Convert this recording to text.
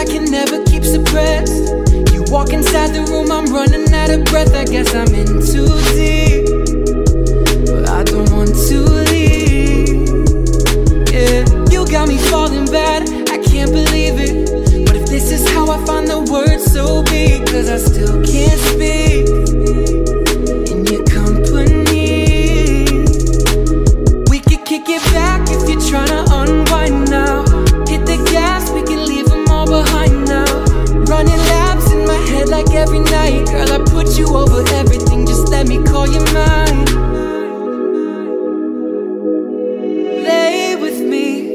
I can never keep suppressed. You walk inside the room, I'm running out of breath. I guess I'm in too deep. But I don't want to leave. Yeah, you got me falling bad. I can't believe it. But if this is how I find the words, so be Cause I still can't speak. like every night. Girl, I put you over everything. Just let me call you mine Lay with me.